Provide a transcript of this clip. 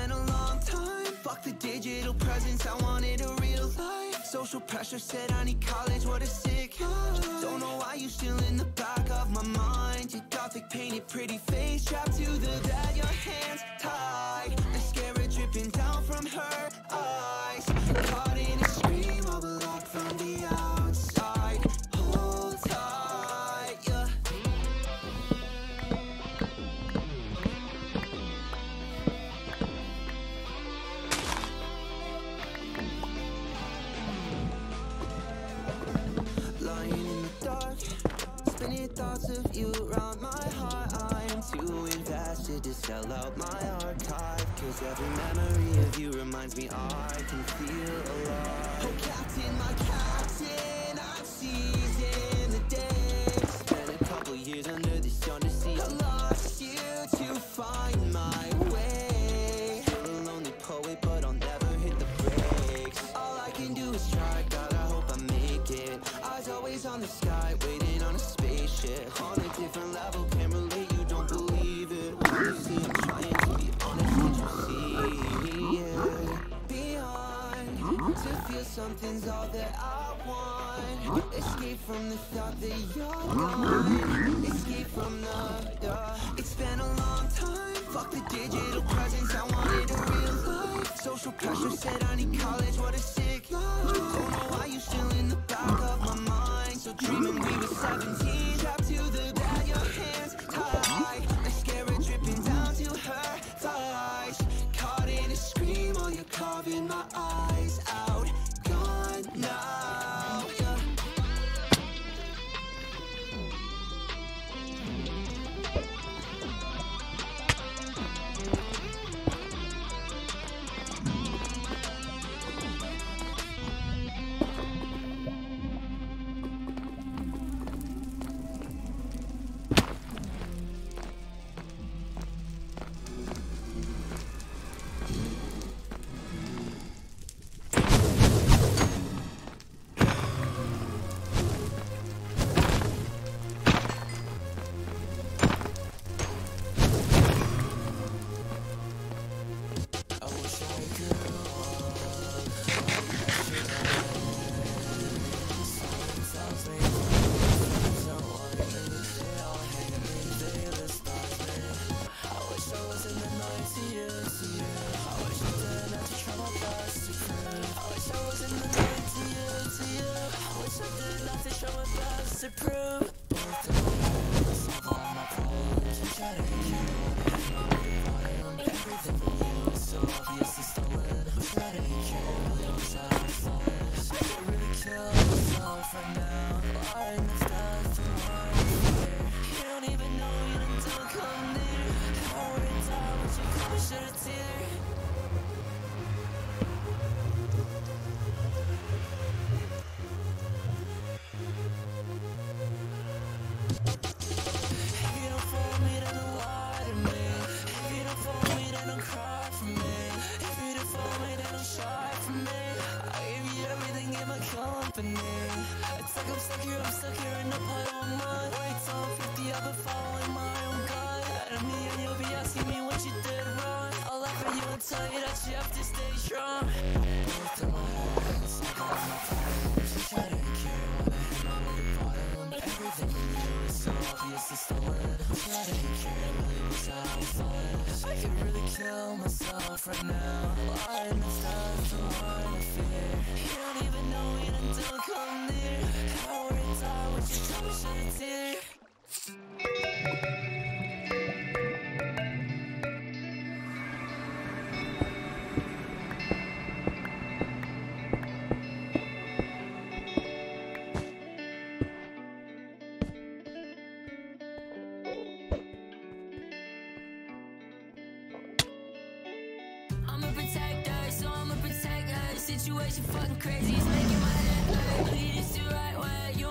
been a long time. Fuck the digital presence, I wanted a real life. Social pressure said I need college, what a sick life. Don't know why you still in the back of my mind. Your gothic painted pretty face Trapped to the bed, your hands tied. Mascara dripping down Spinning thoughts of you around my heart? I am too invested to sell out my archive Cause every memory of you reminds me I can feel alive. Oh captain, my captain, I'm seizing the day Spent a couple years under the sun to see I lost you to find my way. A lonely poet but I'll never hit the brakes. All I can do is try, God I hope I make it. Eyes always on the sky, that I want. Escape from the thought that you're gone. Escape from the, yeah It's been a long time, fuck the digital presence. I wanted a real life. Social pressure said I need college, what a sick life. Don't know why you still in the back of my mind. So dreaming we were 17 Trapped to the bed, your hands. Tied Mascara dripping down to her thighs. Caught in a scream, while you're carving my eyes. Out to show us love to prove I'm stuck here, I'm stuck here I know part of fuck the other, following my own gut. Out me, and you'll be asking me what you did wrong. I'll laugh at you and tell you that you have to stay strong. I'm both in a protector, so obvious and stolid. I'm a protector. Situation fucking crazy, it's making my head hurt. Lead us to right where you